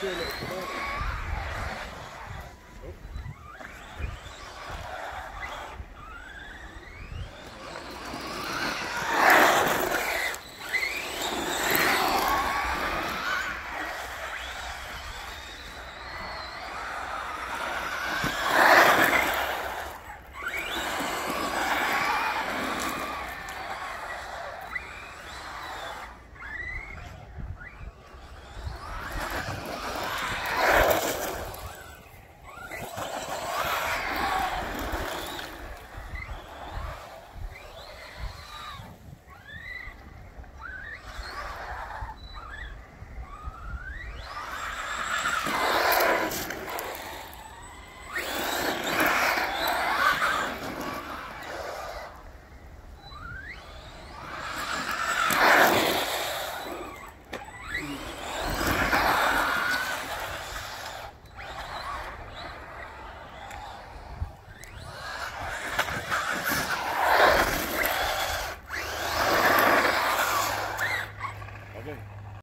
对，对，对。